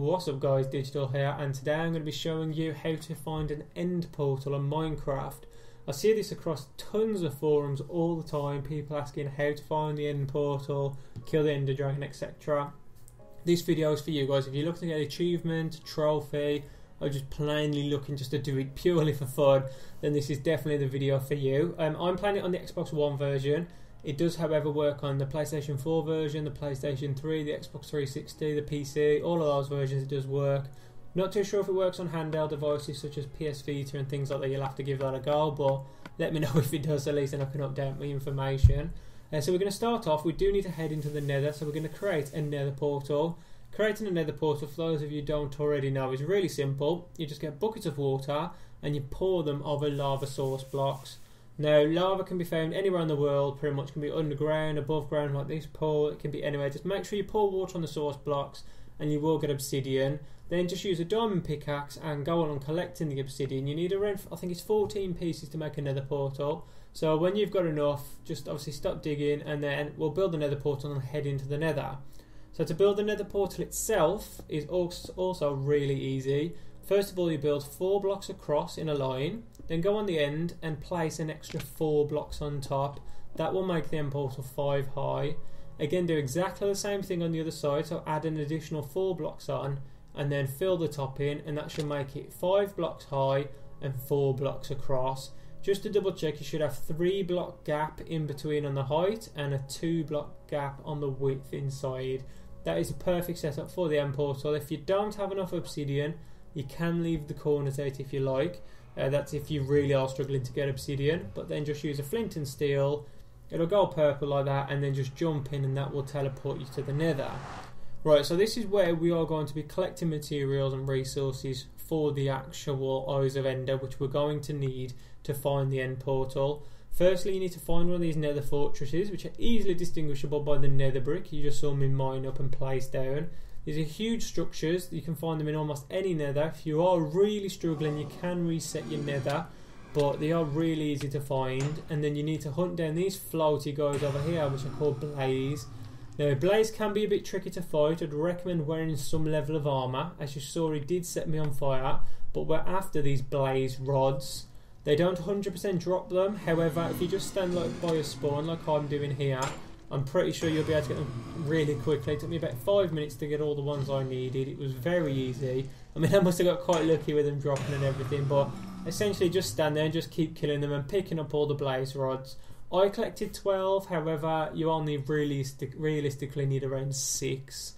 What's up guys, Digital here, and today I'm going to be showing you how to find an end portal on Minecraft. I see this across tons of forums all the time, people asking how to find the end portal, kill the ender dragon, etc. This video is for you guys, if you're looking to get achievement, trophy, or just plainly looking just to do it purely for fun, then this is definitely the video for you. Um, I'm playing it on the Xbox One version, it does, however, work on the PlayStation 4 version, the PlayStation 3, the Xbox 360, the PC, all of those versions it does work. Not too sure if it works on handheld devices such as PS Vita and things like that, you'll have to give that a go, but let me know if it does at least and I can update my information. Uh, so we're going to start off, we do need to head into the nether, so we're going to create a nether portal. Creating a nether portal, for those of you don't already know, is really simple. You just get buckets of water and you pour them over lava source blocks. Now, lava can be found anywhere in the world, pretty much can be underground, above ground like this pool, it can be anywhere. Just make sure you pour water on the source blocks and you will get obsidian. Then just use a diamond pickaxe and go on collecting the obsidian. You need around, I think it's 14 pieces to make a nether portal. So when you've got enough, just obviously stop digging and then we'll build the nether portal and head into the nether. So to build the nether portal itself is also really easy. First of all, you build four blocks across in a line, then go on the end and place an extra four blocks on top. That will make the end portal five high. Again, do exactly the same thing on the other side, so add an additional four blocks on and then fill the top in, and that should make it five blocks high and four blocks across. Just to double check, you should have three block gap in between on the height and a two block gap on the width inside. That is a perfect setup for the end portal. If you don't have enough obsidian, you can leave the corners out if you like. Uh, that's if you really are struggling to get obsidian. But then just use a flint and steel. It'll go purple like that, and then just jump in, and that will teleport you to the nether. Right, so this is where we are going to be collecting materials and resources for the actual Eyes of Ender, which we're going to need to find the end portal. Firstly, you need to find one of these nether fortresses, which are easily distinguishable by the nether brick you just saw me mine up and place down. These are huge structures. You can find them in almost any nether. If you are really struggling, you can reset your nether, but they are really easy to find. And then you need to hunt down these floaty guys over here, which are called Blaze. Now, Blaze can be a bit tricky to fight. I'd recommend wearing some level of armour. As you saw, he did set me on fire, but we're after these Blaze rods. They don't 100% drop them. However, if you just stand like by a spawn, like I'm doing here, I'm pretty sure you'll be able to get them really quickly. It took me about five minutes to get all the ones I needed. It was very easy. I mean, I must have got quite lucky with them dropping and everything, but essentially just stand there and just keep killing them and picking up all the blaze rods. I collected 12, however, you only realistic, realistically need around 6.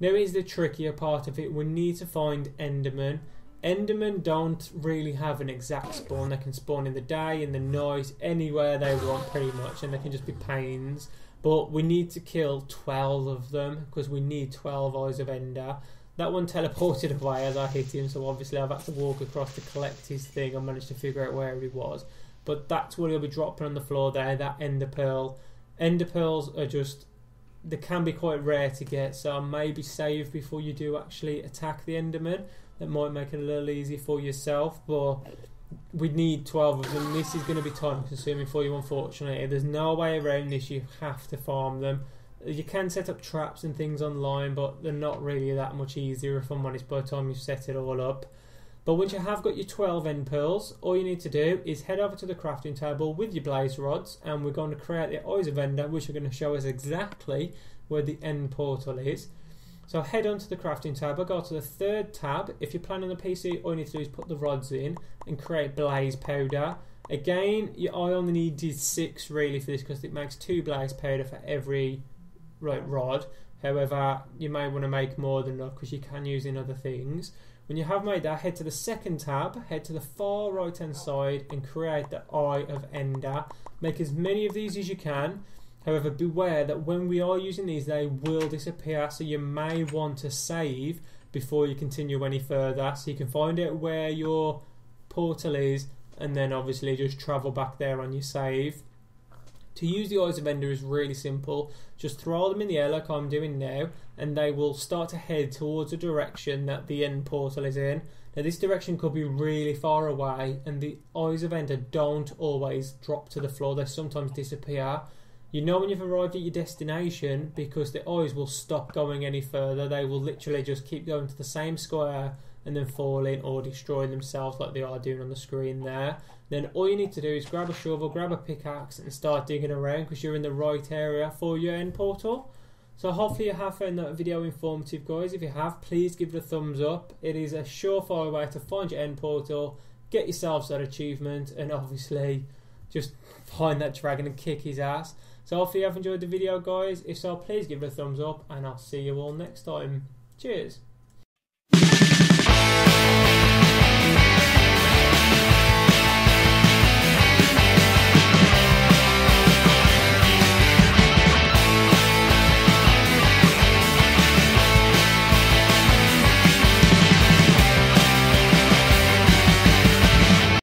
Now is the trickier part of it. We need to find Endermen. Endermen don't really have an exact spawn. They can spawn in the day, in the night, anywhere they want pretty much, and they can just be pains. But we need to kill 12 of them because we need 12 Eyes of Ender. That one teleported away as I hit him, so obviously I've had to walk across to collect his thing and managed to figure out where he was. But that's what he'll be dropping on the floor there, that Ender Pearl. Ender Pearls are just, they can be quite rare to get, so maybe save before you do actually attack the Enderman. That might make it a little easy for yourself, but we need 12 of them. This is going to be time consuming for you, unfortunately. There's no way around this. You have to farm them. You can set up traps and things online, but they're not really that much easier if I'm honest by the time you've set it all up. But once you have got your 12 end pearls, all you need to do is head over to the crafting table with your blaze rods, and we're going to create the eyes of ender, which are going to show us exactly where the end portal is. So head onto the crafting tab, go to the third tab. If you're on the PC, all you need to do is put the rods in and create blaze powder. Again, I only needed six really for this because it makes two blaze powder for every right rod. However, you may want to make more than that because you can use in other things. When you have made that, head to the second tab, head to the far right hand side and create the Eye of Ender. Make as many of these as you can. However, beware that when we are using these, they will disappear, so you may want to save before you continue any further. So you can find it where your portal is, and then obviously just travel back there on your save. To use the Eyes of Ender is really simple. Just throw them in the air like I'm doing now, and they will start to head towards the direction that the end portal is in. Now, this direction could be really far away, and the Eyes of Ender don't always drop to the floor, they sometimes disappear. You know when you've arrived at your destination because the eyes will stop going any further. They will literally just keep going to the same square and then falling or destroying themselves like they are doing on the screen there. Then all you need to do is grab a shovel, grab a pickaxe, and start digging around because you're in the right area for your end portal. So hopefully you have found that video informative, guys. If you have, please give it a thumbs up. It is a surefire way to find your end portal, get yourselves that achievement, and obviously just find that dragon and kick his ass. So hopefully you have enjoyed the video, guys. If so, please give it a thumbs up, and I'll see you all next time. Cheers.